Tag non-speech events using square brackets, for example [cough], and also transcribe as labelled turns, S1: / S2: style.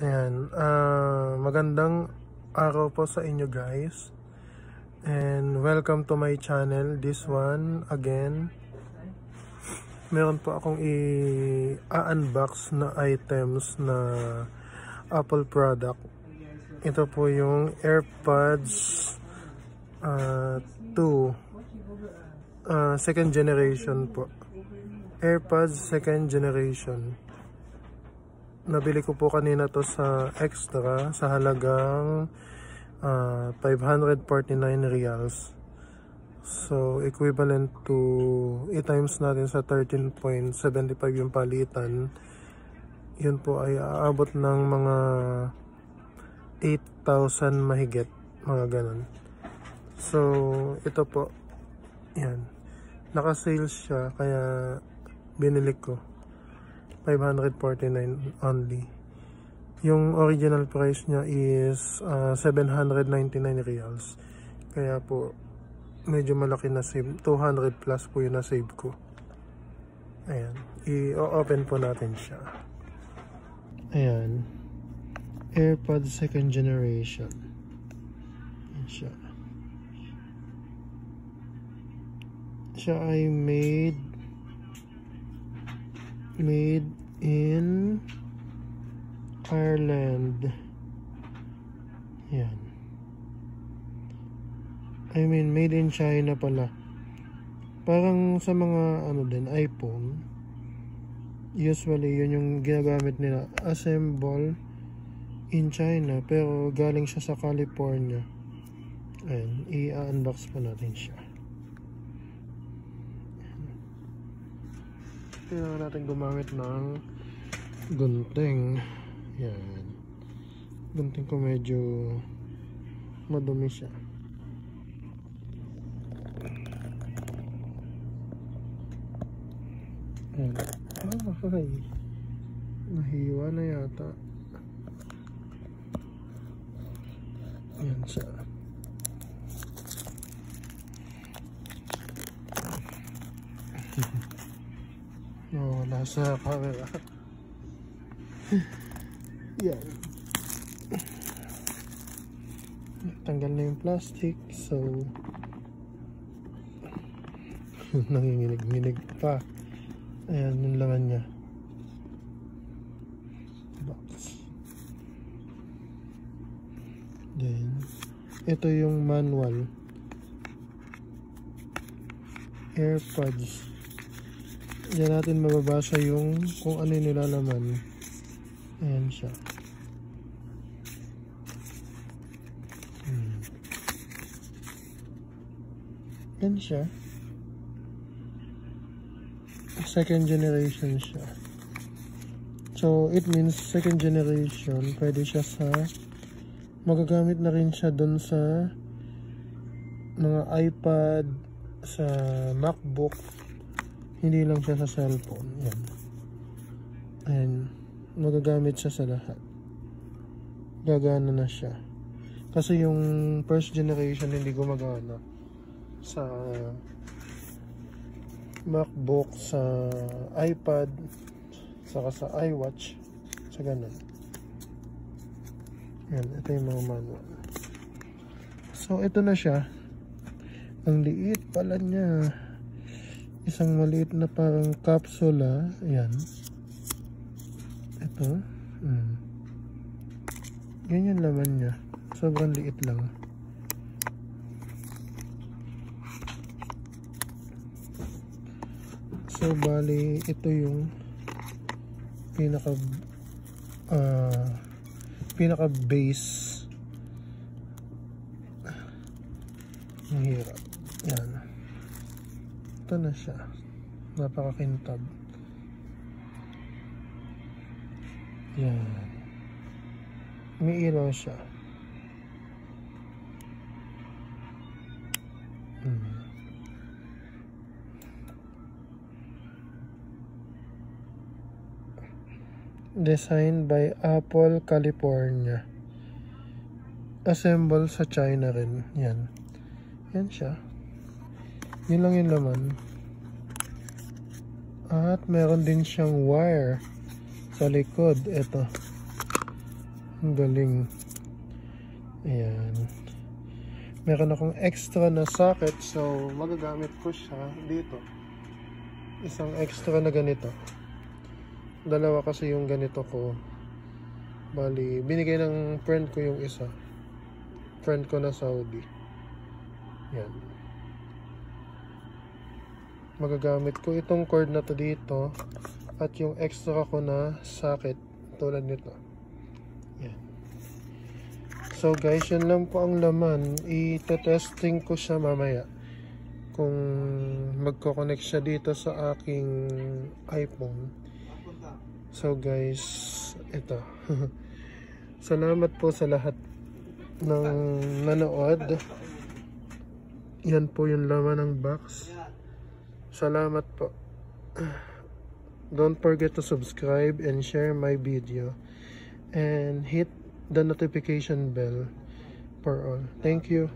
S1: Ayan, ah, magandang araw po sa inyo guys. And welcome to my channel. This one, again, meron po akong i-unbox na items na Apple product. Ito po yung AirPods uh, 2 uh, second generation po. AirPods second generation. Nabili ko po kanina to sa extra sa halagang uh, 549 reals. So, equivalent to i-times natin sa 13.75 yung palitan. Yun po ay aabot ng mga 8,000 mahigit. Mga ganun. So, ito po. Yan. Naka-sales siya kaya binili ko. 549 only. Yung original price niya is uh, 799 reals. Kaya po medyo malaki na save. 200 plus po yung na-save ko. Ayan. I-open po natin siya. Ayan. AirPods second generation. Ayan siya. Siya ay made made in Ireland. Yan. I mean, made in China pala. Parang sa mga ano din, iPhone, usually yun yung ginagamit nila. Assemble in China, pero galing siya sa California. Ayan, i-unbox pa natin siya. Kailangan natin gumamit ng gunting. Yan. Gunting ko medyo madumi siya. Yan. Ah, ay nahiwa na yata. Yan siya. Oo, [laughs] oh, nasa camera. Yan. Tanggal na yung plastic. So, [laughs] nanginginig-nginig pa. Ayan, yung laman niya. Box. Then, ito yung manual. AirPods. Diyan natin mababasa yung kung ano yung nilalaman. Ayan siya. Hmm. Ayan siya. Second generation siya. So, it means second generation, pwede siya sa magagamit na rin siya dun sa mga iPad, sa MacBook, hindi lang siya sa cellphone. Yan and magagamit siya sa lahat. Gagana na siya. Kasi yung first generation hindi gumagana sa macbook sa ipad saka sa iwatch sa ganun. Yan ito yung mga manual. So ito na siya. Ang liit pala niya isang maliit na parang kapsula ayan. Ito. Hmm. ganyan laman niya. Sobrang liit lang. So bali ito yung pinaka uh, pinaka base. Mahirap. Yan ito na siya. Napakakintab. Yan. May ilaw siya. Hmm. designed by Apple California. Assemble sa China rin. Yan. Yan siya yun lang yung laman. At meron din siyang wire sa likod. Ito. Ang galing. Ayan. Meron akong extra na socket so magagamit ko siya dito. Isang extra na ganito. Dalawa kasi yung ganito ko. Bali, binigay ng friend ko yung isa. Friend ko na Saudi. Yan. Magagamit ko itong cord na to dito at yung extra ko na socket tulad nito. Yan. So guys, yun lang po ang laman. I-testing ko siya mamaya. Kung magko-connect siya dito sa aking iPhone. So guys, ito. [laughs] Salamat po sa lahat ng nanood. Yan po yung laman ng box. Salamat po. Don't forget to subscribe and share my video. And hit the notification bell for all. Thank you.